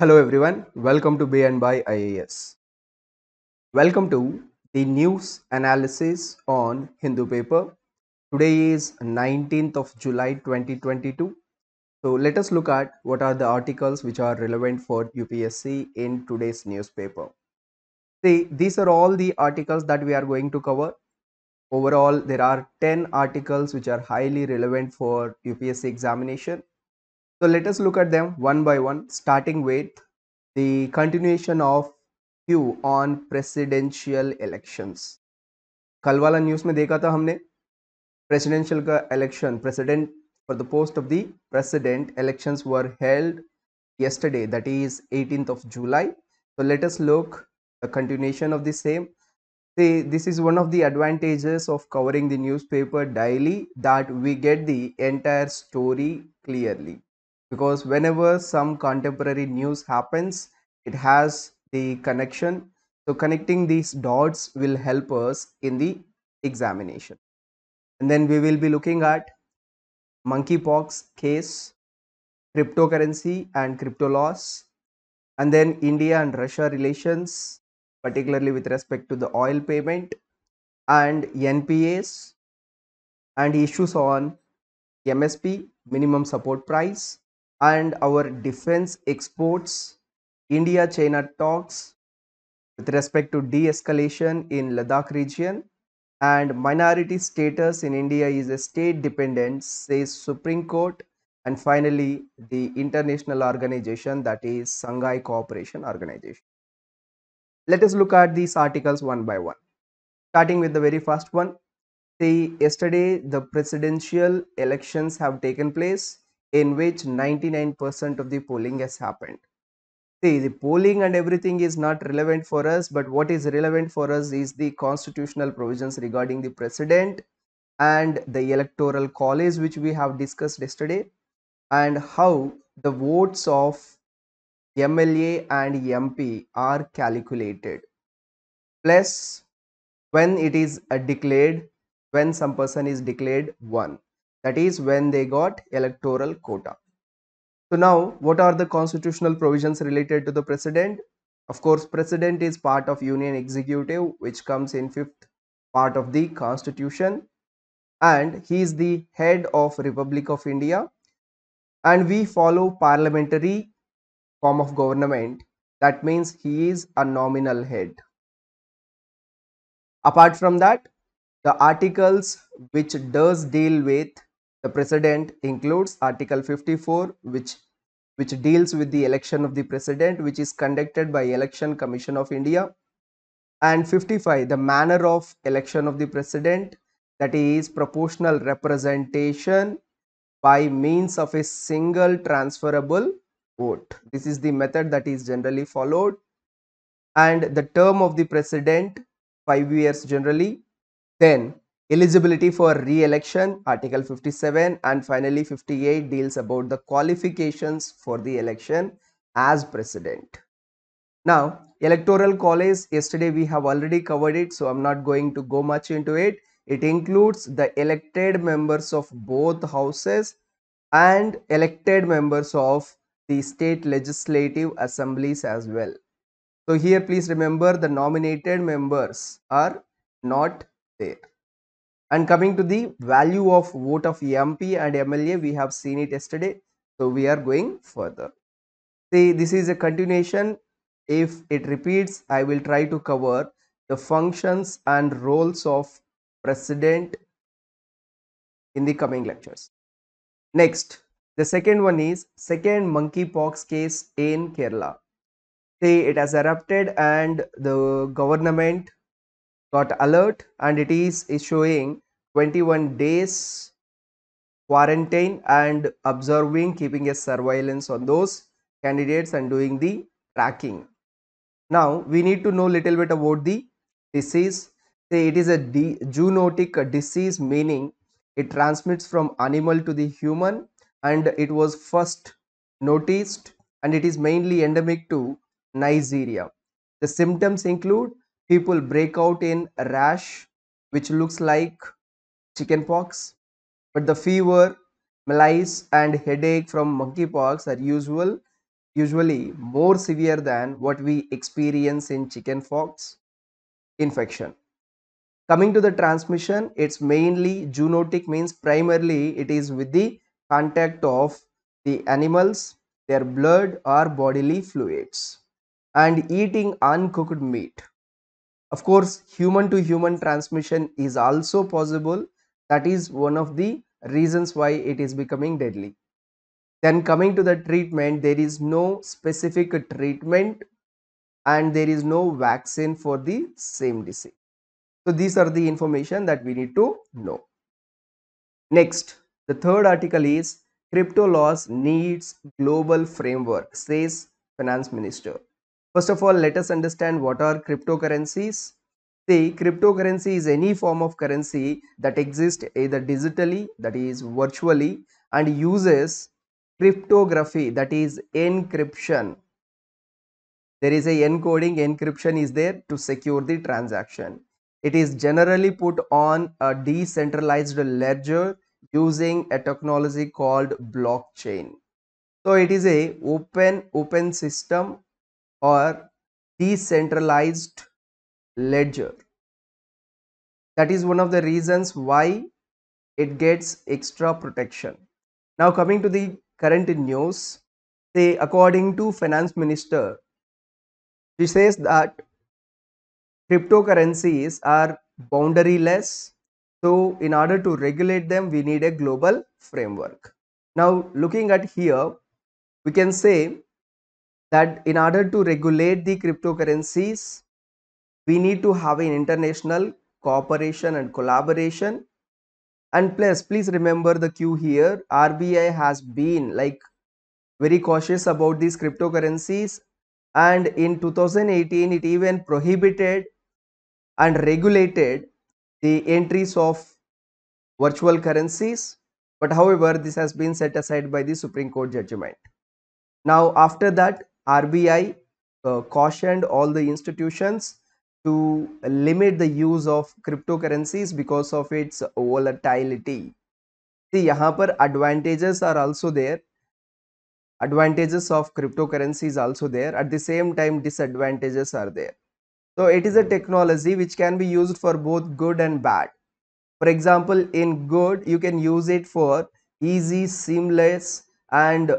Hello everyone, welcome to Be N By IAS. Welcome to the news analysis on Hindu paper. Today is 19th of July 2022. So let us look at what are the articles which are relevant for UPSC in today's newspaper. See, these are all the articles that we are going to cover. Overall, there are 10 articles which are highly relevant for UPSC examination. So let us look at them one by one, starting with the continuation of Q on presidential elections कल वाला news में देखा था हमने presidential का election president for the post of the president elections were held yesterday that is 18th of july so let us look the continuation of the same see this is one of the advantages of covering the newspaper daily that we get the entire story clearly because whenever some contemporary news happens it has the connection. So connecting these dots will help us in the examination. And then we will be looking at monkeypox case cryptocurrency and crypto laws and then india and russia relations particularly with respect to the oil payment and npas and issues on msp minimum support price and our defense exports india china talks with respect to de-escalation in ladakh region and minority status in india is a state dependent says supreme court. And finally the international organization that is shanghai cooperation organization. Let us look at these articles one by one. Starting with the very first one see yesterday the presidential elections have taken place in which 99% of the polling has happened see the polling and everything is not relevant for us but what is relevant for us is the constitutional provisions regarding the president and the electoral college which we have discussed yesterday and how the votes of MLA and MP are calculated. Plus, when it is declared, when some person is declared one, that is when they got electoral quota. So now, what are the constitutional provisions related to the president? Of course, president is part of union executive, which comes in fifth part of the constitution, and he is the head of Republic of India and we follow parliamentary form of government that means he is a nominal head apart from that the articles which does deal with the president includes article 54 which which deals with the election of the president which is conducted by election commission of india and 55 the manner of election of the president that is proportional representation by means of a single transferable vote. This is the method that is generally followed. And the term of the president, five years generally. Then eligibility for re-election, Article 57 and finally 58 deals about the qualifications for the election as president. Now, electoral college, yesterday we have already covered it, so I'm not going to go much into it. It includes the elected members of both houses and elected members of the state legislative assemblies as well. So here please remember the nominated members are not there. And coming to the value of vote of MP and MLA, we have seen it yesterday. So we are going further. See, this is a continuation. If it repeats, I will try to cover the functions and roles of president in the coming lectures. Next, the second one is second monkeypox case in Kerala. See, it has erupted and the government got alert and it is showing 21 days quarantine and observing, keeping a surveillance on those candidates and doing the tracking. Now, we need to know little bit about the disease. Say it is a zoonotic disease meaning it transmits from animal to the human and it was first noticed and it is mainly endemic to Nigeria. The symptoms include people break out in rash which looks like chickenpox, but the fever, malaise, and headache from monkeypox are usual usually more severe than what we experience in chickenpox infection. Coming to the transmission, it's mainly zoonotic means primarily it is with the contact of the animals, their blood or bodily fluids and eating uncooked meat. Of course, human to human transmission is also possible. That is one of the reasons why it is becoming deadly. Then coming to the treatment, there is no specific treatment and there is no vaccine for the same disease. So these are the information that we need to know. Next, the third article is crypto laws needs global framework, says finance minister. First of all, let us understand what are cryptocurrencies. See, cryptocurrency is any form of currency that exists either digitally, that is virtually, and uses cryptography, that is encryption. There is a encoding, encryption is there to secure the transaction. It is generally put on a decentralized ledger using a technology called blockchain. So it is a open open system or decentralized ledger. That is one of the reasons why it gets extra protection. Now coming to the current news, say according to finance minister, she says that cryptocurrencies are boundaryless. So in order to regulate them, we need a global framework. Now looking at here, we can say that in order to regulate the cryptocurrencies, we need to have an international cooperation and collaboration. And plus, please remember the cue here. RBI has been like very cautious about these cryptocurrencies. And in 2018, it even prohibited and regulated the entries of virtual currencies. But however, this has been set aside by the Supreme Court judgment. Now, after that, RBI uh, cautioned all the institutions to limit the use of cryptocurrencies because of its volatility. See, यहाँ पर advantages are also there. Advantages of cryptocurrency is also there. At the same time, disadvantages are there. So it is a technology which can be used for both good and bad. For example, in good, you can use it for easy, seamless, and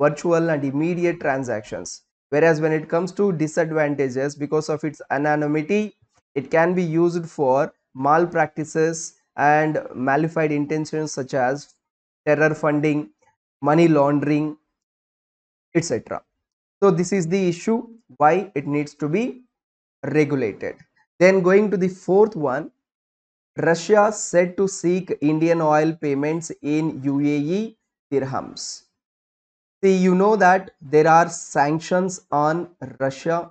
virtual and immediate transactions. Whereas when it comes to disadvantages, because of its anonymity, it can be used for malpractices and malafide intentions such as terror funding, money laundering, etc. So this is the issue why it needs to be regulated. Then going to the fourth one, Russia said to seek Indian oil payments in UAE dirhams. See, you know that there are sanctions on Russia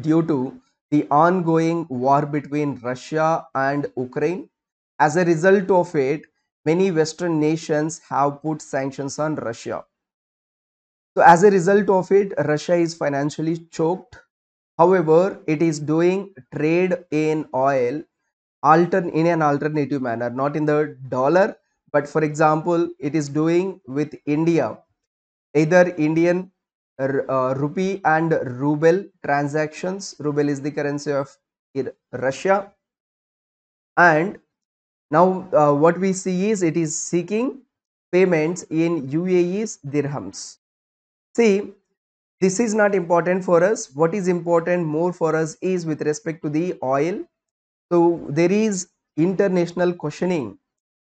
due to the ongoing war between Russia and Ukraine. As a result of it, many Western nations have put sanctions on Russia. So, as a result of it, Russia is financially choked. However, it is doing trade in oil altern in an alternative manner, not in the dollar, but for example, it is doing with India either Indian uh, rupee and ruble transactions. Ruble is the currency of Russia. And now uh, what we see is it is seeking payments in UAE's dirhams. See, this is not important for us. What is important more for us is with respect to the oil. So there is international questioning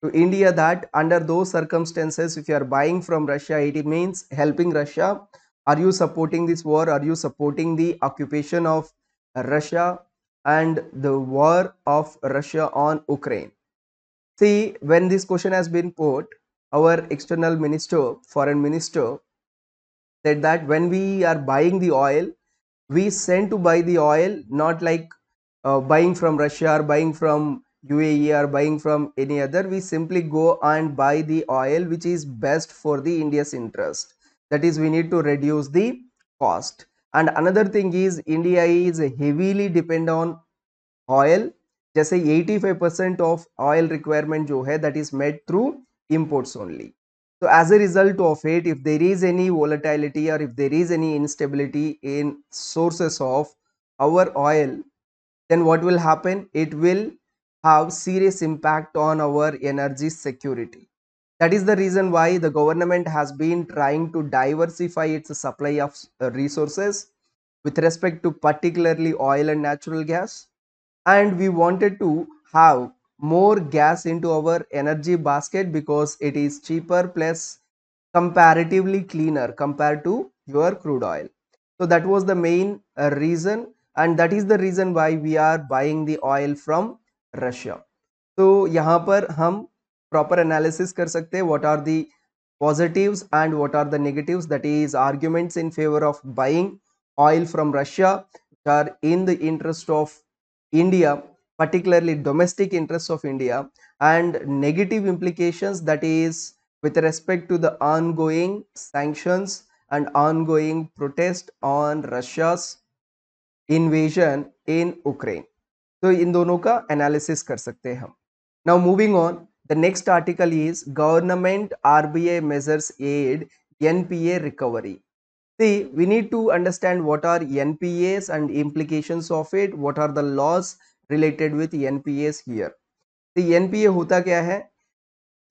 to India that under those circumstances, if you are buying from Russia, it means helping Russia. Are you supporting this war? Are you supporting the occupation of Russia and the war of Russia on Ukraine? See, when this question has been put, our external minister, foreign minister, said that when we are buying the oil, we send to buy the oil not like uh, buying from Russia or buying from UAE or buying from any other, we simply go and buy the oil which is best for the India's interest. That is, we need to reduce the cost. And another thing is India is heavily dependent on oil. जैसे 85% of oil requirement जो है that is met through imports only. so as a result of it if there is any volatility or if there is any instability in sources of our oil then what will happen it will have serious impact on our energy security. That is the reason why the government has been trying to diversify its supply of uh, resources with respect to particularly oil and natural gas. And we wanted to have more gas into our energy basket because it is cheaper plus comparatively cleaner compared to your crude oil. So that was the main uh, reason. And that is the reason why we are buying the oil from russia तो यहाँ पर हम proper analysis कर सकते हैं what are the positives and what are the negatives that is arguments in favor of buying oil from russia which are in the interest of india particularly domestic interests of india and negative implications that is with respect to the ongoing sanctions and ongoing protest on russia's invasion in ukraine तो इन दोनों का analysis कर सकते हैं हम। Now moving on the next article is government RBA measures aid NPA recovery see we need to understand what are NPAs and implications of it what are the loss related with NPAs here the NPA होता क्या है?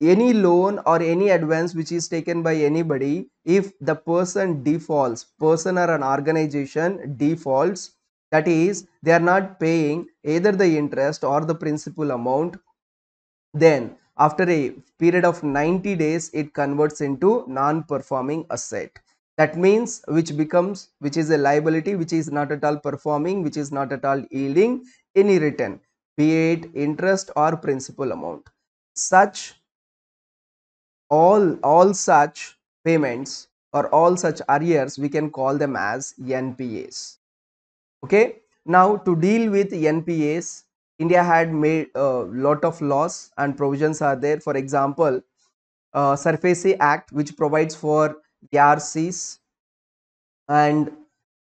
Any loan और any advance which is taken by any body if the person default person or an organization default that is, they are not paying either the interest or the principal amount. Then after a period of 90 days it converts into non-performing asset. That means which becomes which is a liability which is not at all performing which is not at all yielding any return be it interest or principal amount. Such all all such payments or all such arrears we can call them as npas okay now to deal with npas India had made a lot of laws and provisions are there. For example, uh, SARFAESI Act, which provides for ARCs, and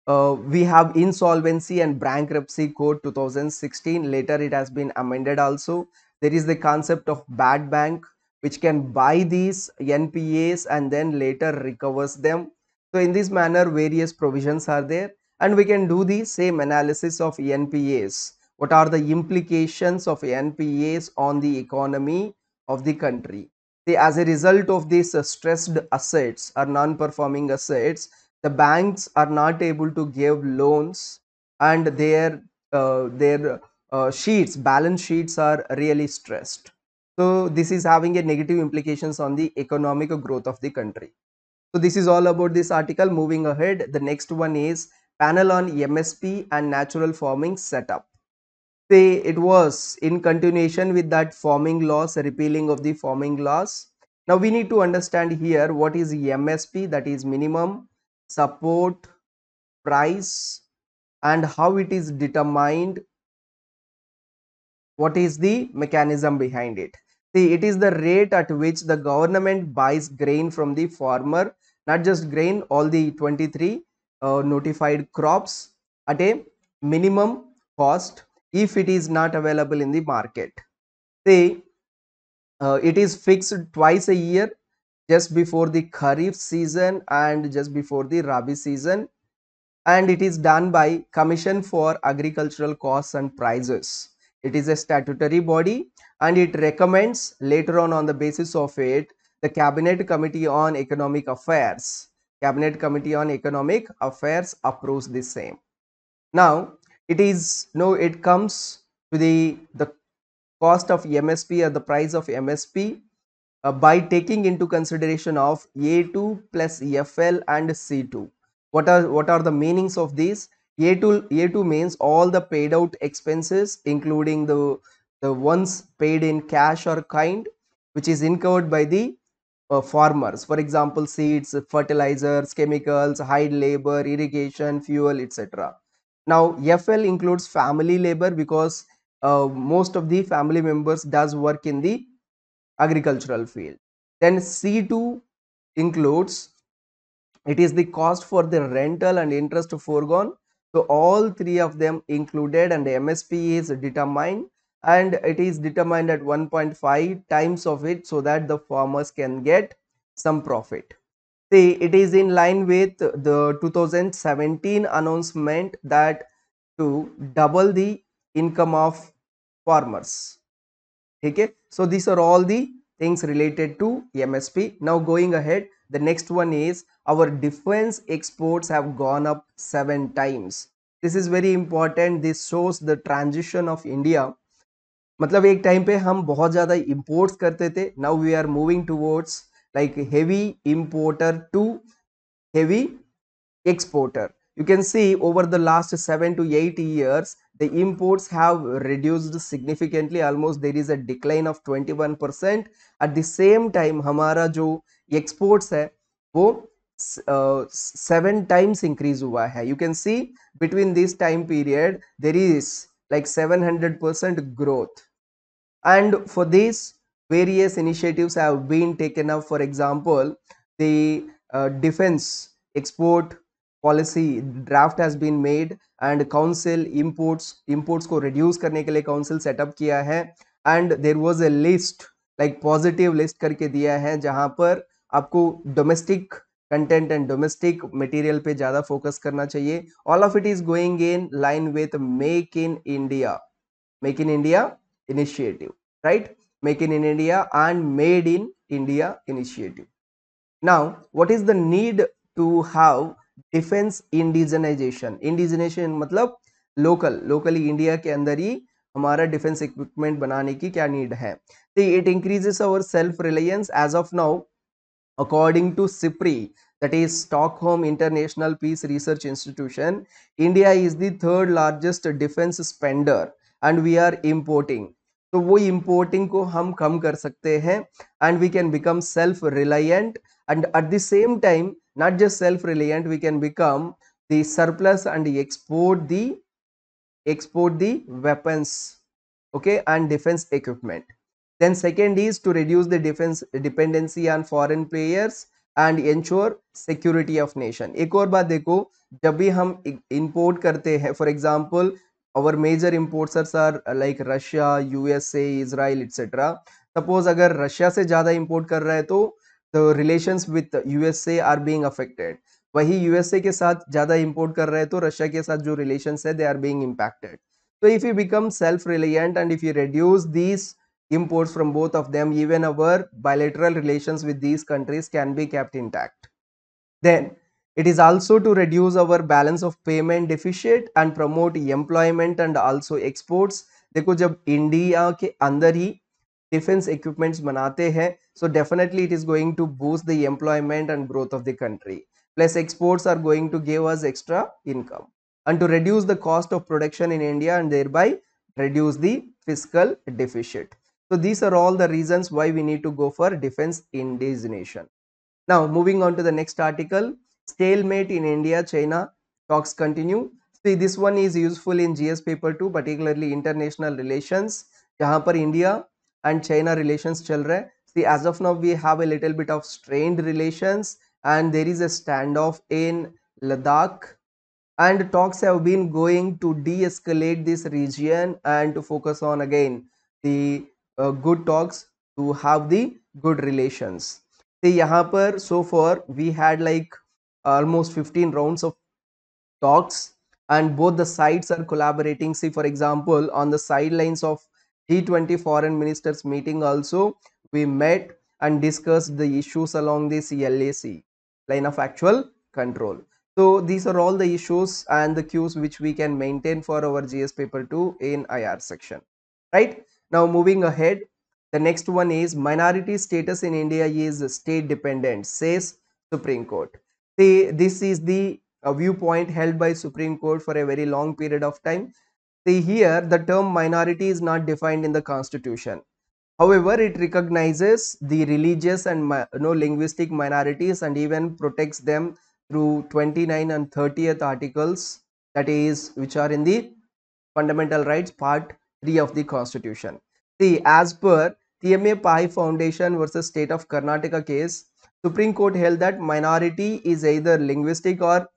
uh, we have Insolvency and Bankruptcy Code 2016. Later, it has been amended also. There is the concept of bad bank, which can buy these NPAs and then later recovers them. So, in this manner, various provisions are there, and we can do the same analysis of NPAs what are the implications of NPAs on the economy of the country. See, as a result of these stressed assets or non-performing assets, the banks are not able to give loans and their uh, their uh, sheets, balance sheets are really stressed. So this is having a negative implications on the economic growth of the country. So this is all about this article. Moving ahead, the next one is panel on MSP and natural farming setup. Say it was in continuation with that farming laws repealing of the farming laws now we need to understand here what is msp that is minimum support price and how it is determined. What is the mechanism behind it? See it is the rate at which the government buys grain from the farmer not just grain all the 23 uh, notified crops at a minimum cost if it is not available in the market. Say uh, it is fixed twice a year just before the kharif season and just before the rabi season and it is done by commission for agricultural costs and prices. It is a statutory body and it recommends later on on the basis of it the cabinet committee on economic affairs cabinet committee on economic affairs approves the same. Now it is no it comes to the the cost of msp or the price of msp uh, by taking into consideration of a2 plus fl and c2 what are what are the meanings of these? A2 a2 means all the paid out expenses including the the ones paid in cash or kind which is incurred by the uh, farmers. For example seeds fertilizers chemicals hide labor irrigation fuel etc now fl includes family labor because uh, most of the family members does work in the agricultural field. Then c2 includes it is the cost for the rental and interest foregone. So all three of them included and msp is determined and it is determined at 1.5 times of it so that the farmers can get some profit. See, it is in line with the 2017 announcement that to double the income of farmers. Okay, so these are all the things related to MSP. Now going ahead, the next one is our defense exports have gone up seven times. This is very important. This shows the transition of India मतलब एक time पे हम बहुत ज़्यादा import करते थे। Now we are moving towards like heavy importer to heavy exporter you can see over the last seven to eight years the imports have reduced significantly almost there is a decline of twenty one percent at the same time हमारा जो exports है, वो seven times increase हुआ है। You can see between this time period there is like seven hundred percent growth and for this various initiatives have been taken up. For example the uh, defense export policy draft has been made and council imports imports को reduce करने के लिए council setup किया है. And there was a list like positive list करके दिया है जहाँ पर आपको domestic content and domestic material पे ज़्यादा फोकस करना चाहिए. All of it is going in line with make in India make in India initiative right make in india and made in india initiative now what is the need to have defence indigenization indigenization local, locally India ke andar hi hamara defence equipment banane ki kya need hai? है it increases our self reliance. As of now, according to sipri that is stockholm international peace research institution india is the third largest defense spender and we are importing तो वो importing को हम कम कर सकते हैं and we can become self reliant and at the same time not just self reliant we can become the surplus and export the export the weapons okay and defense equipment then second is to reduce the defense dependency on foreign players and ensure security of nation एक और बात देखो जब भी हम import करते हैं for example our major importers are like Russia, USA, Israel, etc. Suppose अगर रशिया से ज़्यादा import कर रहा है तो the relations with USA are being affected. वही यूएसए के साथ ज़्यादा import कर रहे हैं तो रशिया के साथ जो relations है they are being impacted. So if you become self-reliant and if you reduce these imports from both of them, even our bilateral relations with these countries can be kept intact. Then it is also to reduce our balance of payment deficit and promote employment and also exports देखो जब India के अंदर ही defence equipments बनाते हैं so definitely it is going to boost the employment and growth of the country plus exports are going to give us extra income and to reduce the cost of production in india and thereby reduce the fiscal deficit so these are all the reasons why we need to go for defense indigenation now moving on to the next article Stalemate in India, China talks continue. See, this one is useful in GS paper 2, particularly international relations, जहाँ पर India and China relations चल रहे See, as of now, we have a little bit of strained relations and there is a standoff in Ladakh and talks have been going to de-escalate this region and to focus on again the uh, good talks to have the good relations. See, यहाँ पर so far we had like almost 15 rounds of talks and both the sides are collaborating. See for example on the sidelines of g20 foreign ministers meeting also we met and discussed the issues along this lac line of actual control. So these are all the issues and the cues which we can maintain for our gs paper 2 in ir section. Right? Now moving ahead the next one is minority status in india is state dependent says supreme court See, this is the uh, viewpoint held by Supreme Court for a very long period of time. See here, the term minority is not defined in the constitution. However, it recognizes the religious and you know, linguistic minorities and even protects them through 29 and 30th articles that is which are in the fundamental rights part 3 of the constitution. See, as per TMA Pai Foundation versus State of Karnataka case, Supreme Court held that minority is either linguistic or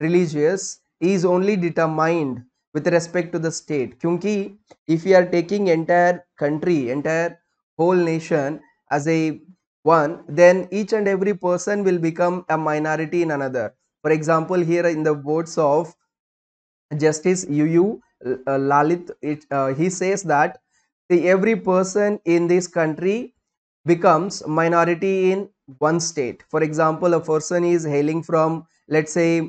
religious is only determined with respect to the state. Kyunki if you are taking entire country, entire whole nation as a one then each and every person will become a minority in another for example here in the words of justice uu uh, lalit it, uh, he says that the every person in this country becomes minority in one state. For example a person is hailing from let's say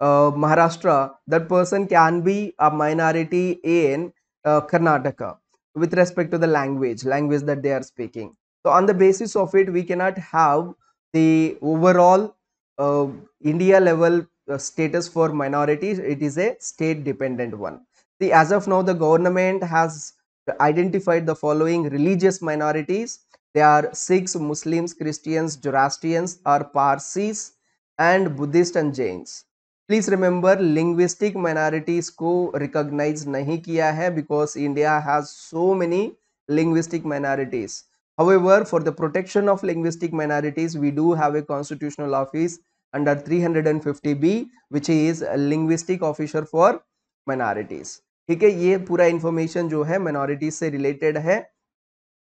uh, maharashtra that person can be a minority in uh, karnataka with respect to the language language that they are speaking. So on the basis of it we cannot have the overall uh, india level uh, status for minorities. It is a state dependent one. See as of now the government has identified the following religious minorities they are Sikhs, Muslims, Christians, Zoroastrians, or Parsis, and Buddhist and Jains. Please remember linguistic minorities को recognize नहीं किया है because India has so many linguistic minorities. However, for the protection of linguistic minorities, we do have a constitutional office under 350B, which is a linguistic officer for minorities. ठीक है ये पूरा information जो है minorities से related है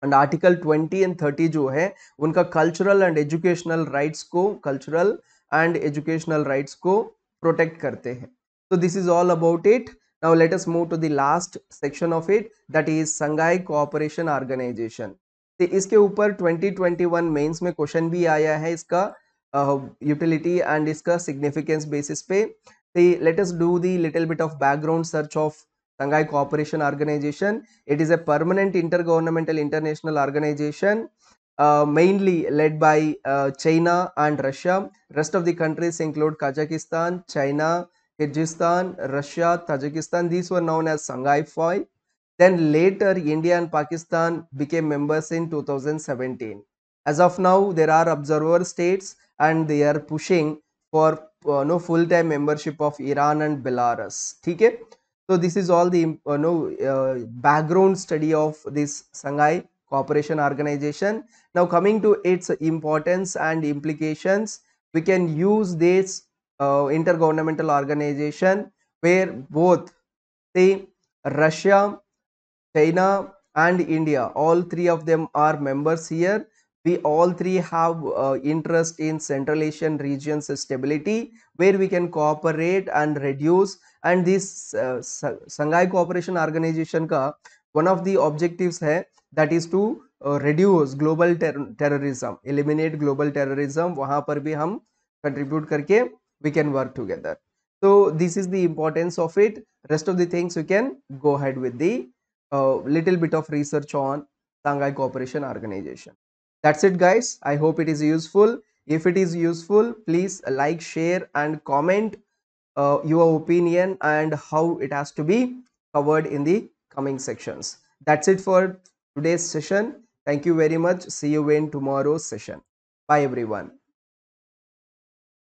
and article 20 and 30 जो है उनका कल्चरल एंड एजुकेशनल राइट्स को कल्चरल एंड एजुकेशनल राइट्स को प्रोटेक्ट करते हैं। So this is all about it. Now let us move to the last section of it that is Shanghai cooperation organization. तो इसके ऊपर 2021 मेंस में question भी आया है इसका यूटिलिटी uh, एंड इसका सिग्निफिकेंस बेसिस पे। Let us do the little bit of background search of Shanghai Cooperation Organization. It is a permanent intergovernmental international organization uh, mainly led by uh, China and Russia. Rest of the countries include Kazakhstan, China, Kyrgyzstan, Russia, Tajikistan. These were known as Shanghai Five. Then later India and Pakistan became members in 2017. As of now, there are observer states and they are pushing for uh, no full-time membership of Iran and Belarus. Okay? So this is all the uh, no, uh, background study of this Shanghai Cooperation Organization. Now coming to its importance and implications, we can use this uh, intergovernmental organization where both the Russia, China and India, all three of them are members here we all three have uh, interest in Central Asian regions stability where we can cooperate and reduce. And this uh, Shanghai Cooperation Organization ka one of the objectives hai that is to uh, reduce global ter terrorism eliminate global terrorism. Wahan par bhi hum contribute karke we can work together. So this is the importance of it. Rest of the things you can go ahead with the uh, little bit of research on Shanghai Cooperation Organization that's it guys i hope it is useful if it is useful please like share and comment uh, your opinion and how it has to be covered in the coming sections. That's it for today's session. Thank you very much. See you in tomorrow's session. Bye everyone.